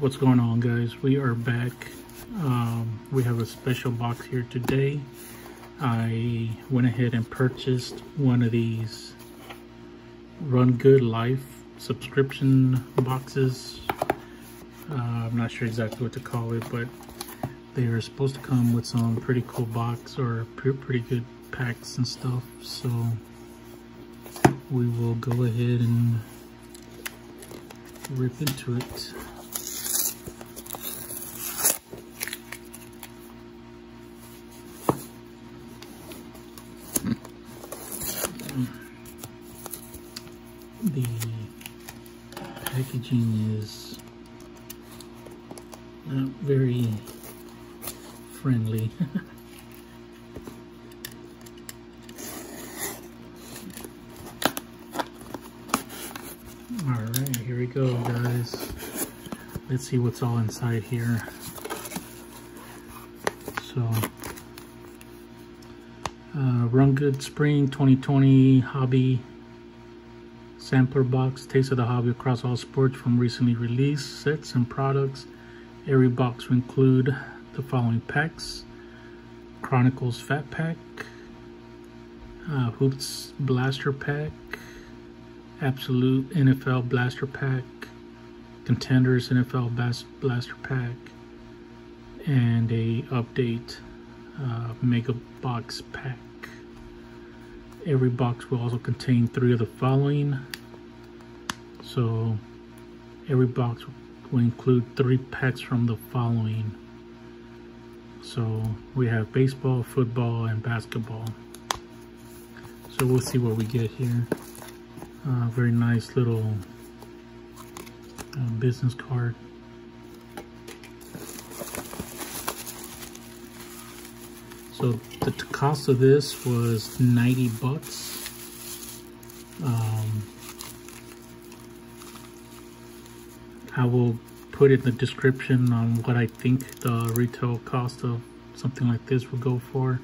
what's going on guys? We are back. Um, we have a special box here today. I went ahead and purchased one of these run good life subscription boxes. Uh, I'm not sure exactly what to call it but they are supposed to come with some pretty cool box or pretty good packs and stuff. So we will go ahead and rip into it packaging is not very friendly. Alright, here we go guys. Let's see what's all inside here. So, uh, Run Good Spring 2020 Hobby Sampler Box. Taste of the hobby across all sports from recently released sets and products. Every box will include the following packs. Chronicles Fat Pack. Uh, Hoops Blaster Pack. Absolute NFL Blaster Pack. Contenders NFL Blaster Pack. And a update uh, Mega Box Pack. Every box will also contain three of the following. So every box will include three packs from the following. So we have baseball, football, and basketball. So we'll see what we get here. Uh, very nice little uh, business card. So the cost of this was 90 bucks. Um, I will put in the description on what I think the retail cost of something like this will go for.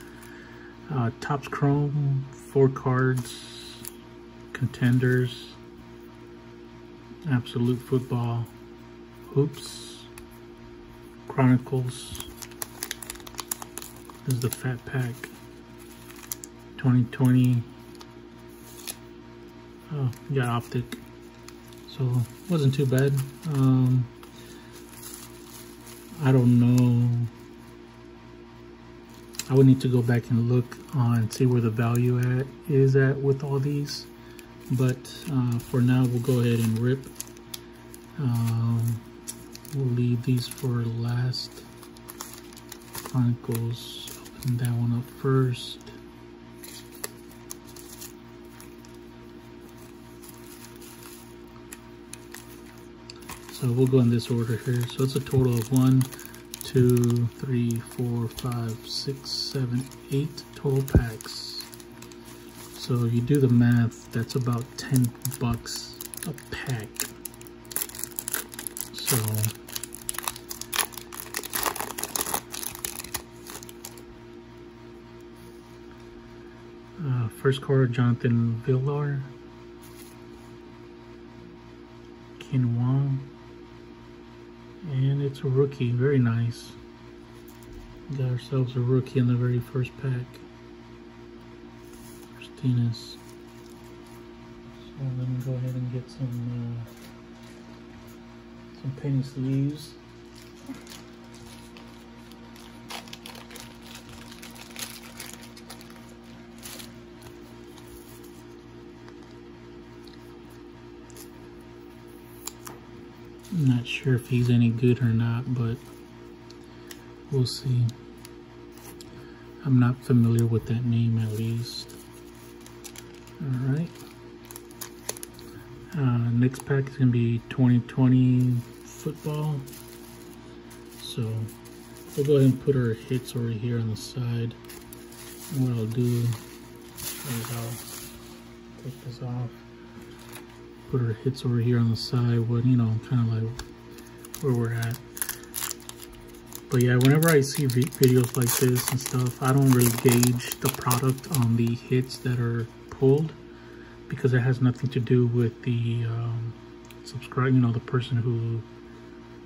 Uh, Topps Chrome, four cards, contenders, Absolute Football, Hoops, Chronicles, this is the Fat Pack 2020. Oh, got optic. So wasn't too bad. Um, I don't know. I would need to go back and look on see where the value at is at with all these. But uh, for now, we'll go ahead and rip. Um, we'll leave these for last. Chronicles Open that one up first. So we'll go in this order here. So it's a total of one, two, three, four, five, six, seven, eight total packs. So you do the math, that's about 10 bucks a pack. So Uh, first card, Jonathan Villar. Kean Wong. It's a rookie, very nice. Got ourselves a rookie in the very first pack. Christina's. So let me go ahead and get some uh, some penny sleeves. Not sure if he's any good or not, but we'll see. I'm not familiar with that name at least. Alright. Uh, next pack is going to be 2020 football. So we'll go ahead and put our hits over here on the side. And what I'll do is I'll take this off put our hits over here on the side, what you know, kind of like where we're at. But yeah, whenever I see videos like this and stuff, I don't really gauge the product on the hits that are pulled because it has nothing to do with the um, subscribe, you know, the person who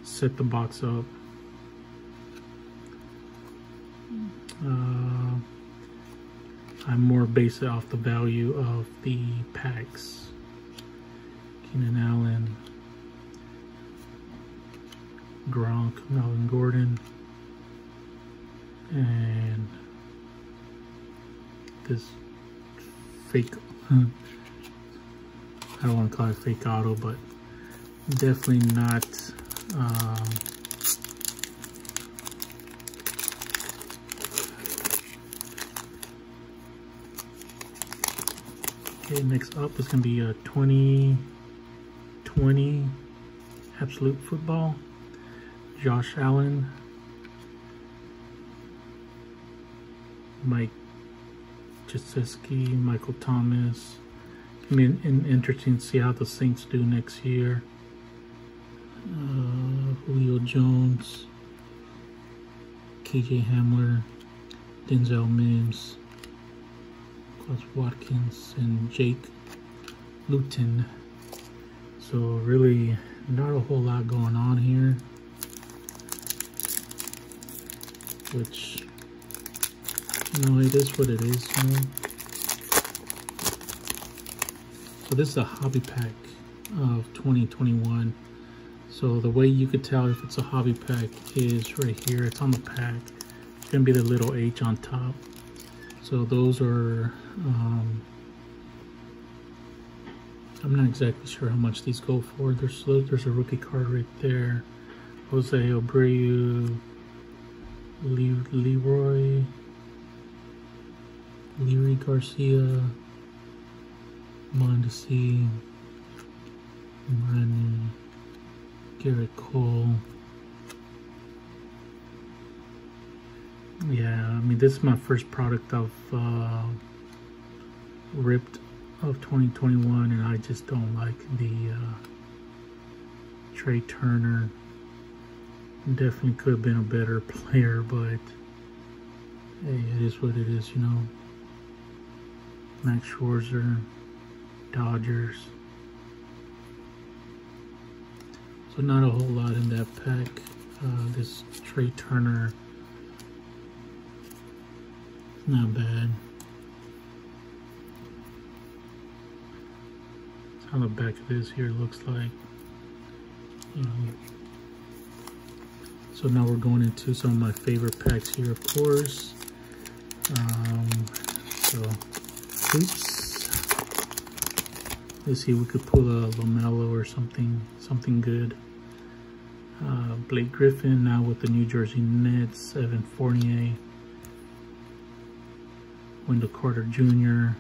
set the box up. Uh, I'm more based off the value of the packs. Keenan Allen, Gronk, Melvin Gordon, and this fake, I don't want to call it fake auto, but definitely not um, Okay, next up is going to be a 2020 Absolute Football. Josh Allen. Mike Gesicki, Michael Thomas. I mean, interesting to see how the Saints do next year. Uh, Julio Jones, KJ Hamler, Denzel Mims. Quez Watkins and Jake Luton. So really not a whole lot going on here. Which, you know, it is what it is, you know. So this is a hobby pack of 2021. So the way you could tell if it's a hobby pack is right here. It's on the pack. It's going to be the little H on top. So those are, um, I'm not exactly sure how much these go for. There's, there's a rookie card right there. Jose Abreu, Le Leroy, Leury Garcia, Mondesi, Money, Gerrit Cole, yeah i mean this is my first product of uh, ripped of 2021 and i just don't like the uh, Trea Turner. Definitely could have been a better player but hey it is what it is you know. Max scherzer dodgers. So not a whole lot in that pack. Uh, this Trea Turner not bad. How the back of this here looks like. Um, so now we're going into some of my favorite packs here, of course. Um, so, oops. Let's see we could pull a LaMelo or something, something good. Uh, Blake Griffin now with the New Jersey Nets, Evan Fournier. Wendell Carter Jr.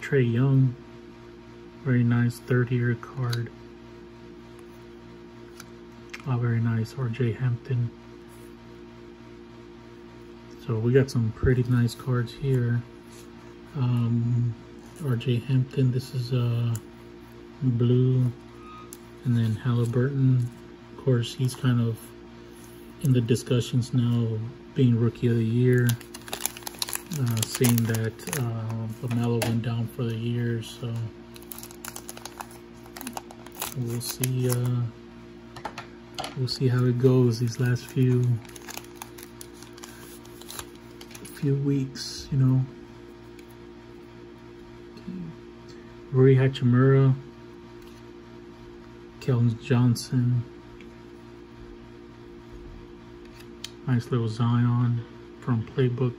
Trae Young. Very nice 30 year card. Oh, very nice. RJ Hampton. So we got some pretty nice cards here. Um, RJ Hampton, this is uh, blue. And then Halliburton, of course, he's kind of in the discussions now being rookie of the year uh, seeing that uh, LaMelo went down for the year, so we'll see. Uh, we'll see how it goes these last few few weeks. You know. Rui Hachimura, Keldon Johnson, nice little Zion from Playbook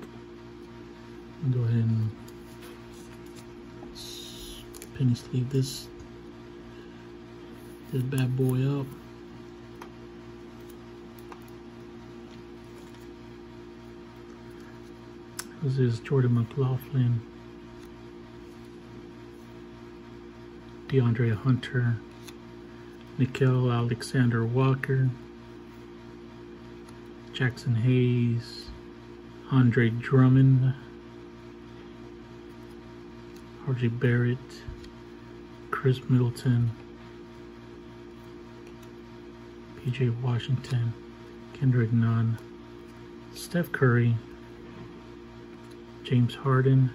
go ahead and penny sleeve this this bad boy up. This is Jordan McLaughlin, DeAndre Hunter, Nickeil Alexander Walker, Jaxson Hayes, Andre Drummond, RJ Barrett, Khris Middleton, PJ Washington, Kendrick Nunn, Steph Curry, James Harden,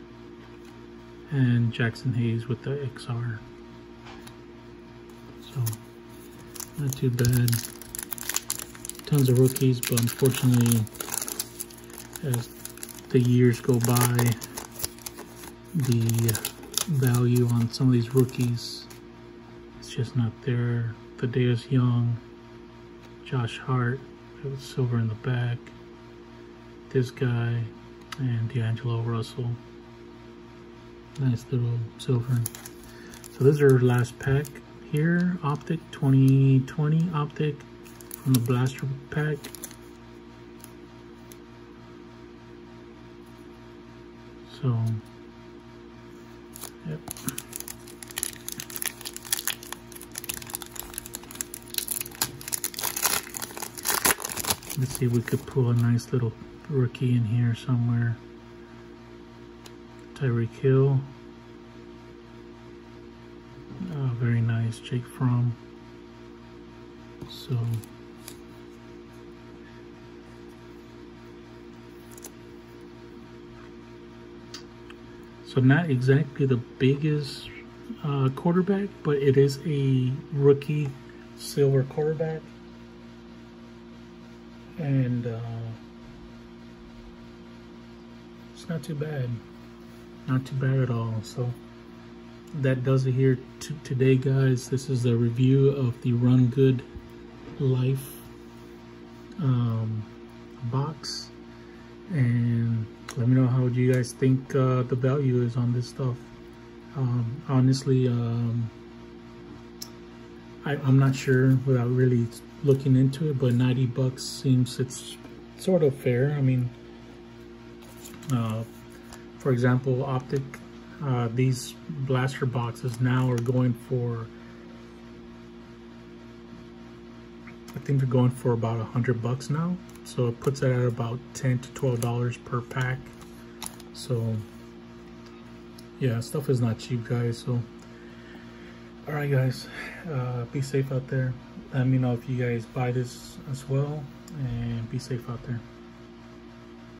and Jaxson Hayes with the XR. So, not too bad. tons of rookies, but unfortunately, as the years go by, the value on some of these rookies is just not there. Thaddeus Young, Josh Hart, with silver in the back, this guy, and D'Angelo Russell. Nice little silver. So this is our last pack here. Optic 2020 Optic from the blaster pack. So, Let's see if we could pull a nice little rookie in here somewhere. Tyreek Hill. Oh, very nice. Jake Fromm. So, so not exactly the biggest uh, quarterback, but it is a rookie silver quarterback. And uh, it's not too bad. Not too bad at all. So that does it here today, guys. This is a review of the Run Good Life um, box. And let me know how you guys think uh, the value is on this stuff. Um, honestly, um, I, I'm not sure without really looking into it, but 90 bucks seems it's sort of fair. I mean, uh, for example, Optic, uh, these blaster boxes now are going for, I think they're going for about a hundred bucks now. So it puts it at about 10 to $12 per pack. So yeah, stuff is not cheap guys. So, all right guys, uh, be safe out there. Let me know if you guys buy this as well and be safe out there.